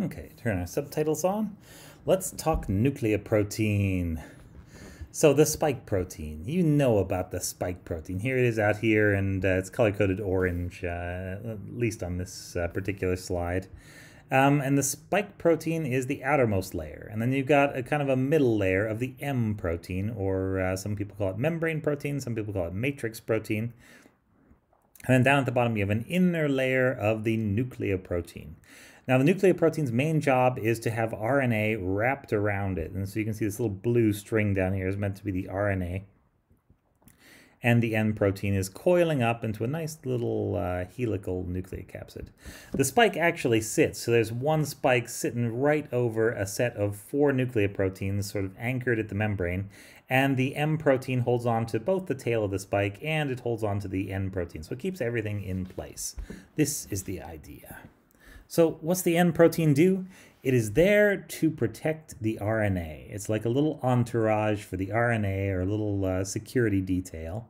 Okay, turn our subtitles on. Let's talk nucleoprotein. So the spike protein, you know about the spike protein. Here it is out here, and uh, it's color-coded orange, uh, at least on this uh, particular slide. Um, and the spike protein is the outermost layer. And then you've got a kind of a middle layer of the M protein, or uh, some people call it membrane protein, some people call it matrix protein. And then down at the bottom, you have an inner layer of the nucleoprotein. Now, the nucleoprotein's main job is to have RNA wrapped around it. And so you can see this little blue string down here is meant to be the RNA. And the N protein is coiling up into a nice little uh, helical nucleocapsid. The spike actually sits, so there's one spike sitting right over a set of four nucleoproteins sort of anchored at the membrane, and the M protein holds on to both the tail of the spike and it holds on to the N protein, so it keeps everything in place. This is the idea. So what's the N protein do? It is there to protect the RNA. It's like a little entourage for the RNA or a little uh, security detail.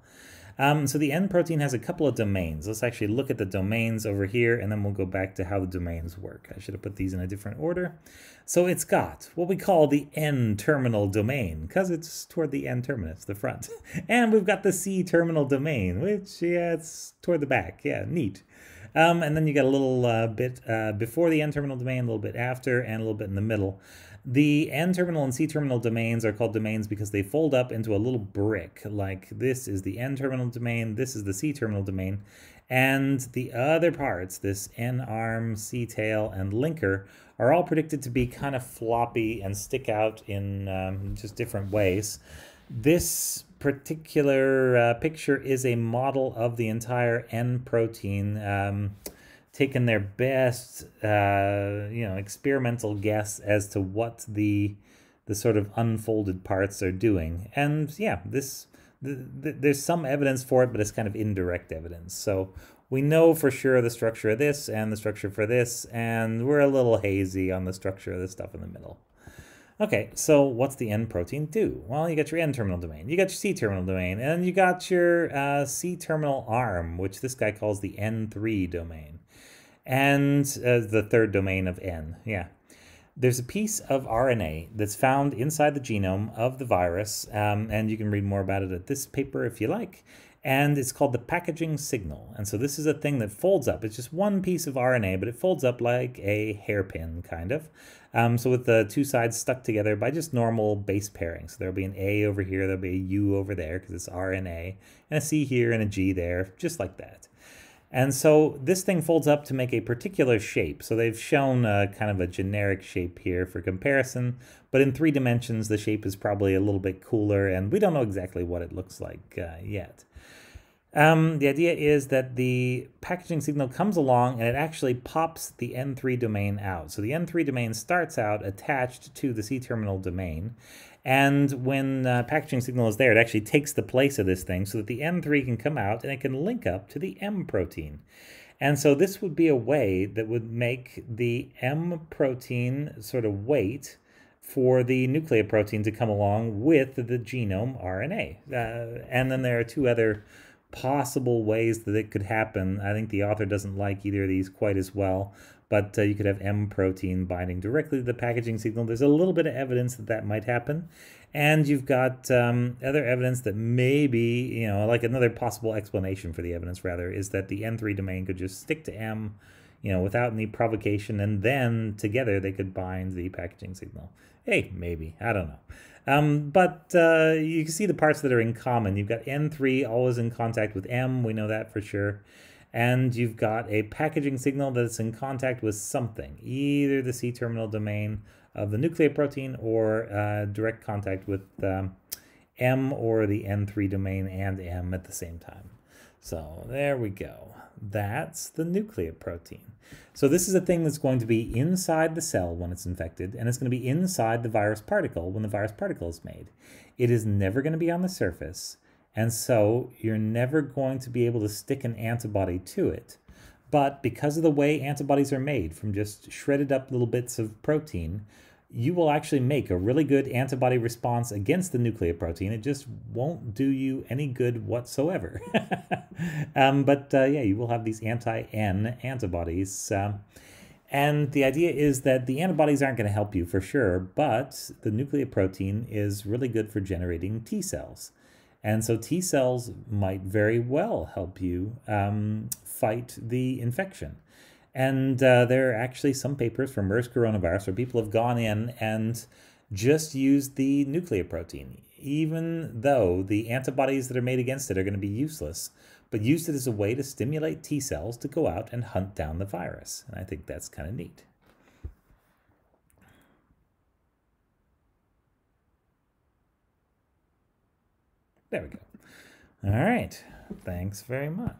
Um, so the N protein has a couple of domains. Let's actually look at the domains over here, and then we'll go back to how the domains work. I should have put these in a different order. So it's got what we call the N-terminal domain, because it's toward the N-terminus, the front. and we've got the C-terminal domain, which, yeah, it's toward the back. Yeah, neat. Um, and then you get a little uh, bit uh, before the N-terminal domain, a little bit after, and a little bit in the middle. The N-terminal and C-terminal domains are called domains because they fold up into a little brick. Like this is the N-terminal domain, this is the C-terminal domain, and the other parts, this N-arm, C-tail, and linker, are all predicted to be kind of floppy and stick out in um, just different ways. This particular uh, picture is a model of the entire N protein, um, taking their best, uh, you know, experimental guess as to what the the sort of unfolded parts are doing. And yeah, this the, the, there's some evidence for it, but it's kind of indirect evidence. So we know for sure the structure of this and the structure for this, and we're a little hazy on the structure of the stuff in the middle. Okay, so what's the N protein do? Well, you got your N-terminal domain, you got your C-terminal domain, and you got your uh, C-terminal arm, which this guy calls the N3 domain. And uh, the third domain of N, yeah. There's a piece of RNA that's found inside the genome of the virus, um, and you can read more about it at this paper if you like and it's called the packaging signal. And so this is a thing that folds up. It's just one piece of RNA, but it folds up like a hairpin, kind of. Um, so with the two sides stuck together by just normal base pairing. So there'll be an A over here, there'll be a U over there because it's RNA, and a C here and a G there, just like that. And so this thing folds up to make a particular shape. So they've shown a, kind of a generic shape here for comparison, but in three dimensions, the shape is probably a little bit cooler, and we don't know exactly what it looks like uh, yet. Um, the idea is that the packaging signal comes along and it actually pops the N3 domain out. So the N3 domain starts out attached to the C-terminal domain. And when uh, packaging signal is there, it actually takes the place of this thing so that the N3 can come out and it can link up to the M protein. And so this would be a way that would make the M protein sort of wait for the nucleoprotein to come along with the genome RNA. Uh, and then there are two other possible ways that it could happen. I think the author doesn't like either of these quite as well, but uh, you could have M protein binding directly to the packaging signal. There's a little bit of evidence that that might happen. And you've got um, other evidence that maybe, you know, like another possible explanation for the evidence, rather, is that the N3 domain could just stick to M, you know, without any provocation, and then together they could bind the packaging signal. Hey, maybe. I don't know. Um, but uh, you can see the parts that are in common. You've got N3 always in contact with M, we know that for sure. And you've got a packaging signal that's in contact with something, either the C-terminal domain of the nucleoprotein or uh, direct contact with um, M or the N3 domain and M at the same time. So there we go. That's the nucleoprotein. So this is a thing that's going to be inside the cell when it's infected, and it's going to be inside the virus particle when the virus particle is made. It is never going to be on the surface, and so you're never going to be able to stick an antibody to it. But because of the way antibodies are made from just shredded up little bits of protein, you will actually make a really good antibody response against the nucleoprotein. It just won't do you any good whatsoever. um, but uh, yeah, you will have these anti-N antibodies. Um, And the idea is that the antibodies aren't going to help you for sure, but the nucleoprotein is really good for generating T cells. And so T cells might very well help you um, fight the infection. And uh, there are actually some papers from MERS coronavirus where people have gone in and just used the nucleoprotein, even though the antibodies that are made against it are going to be useless, but used it as a way to stimulate T cells to go out and hunt down the virus. And I think that's kind of neat. There we go. All right. Thanks very much.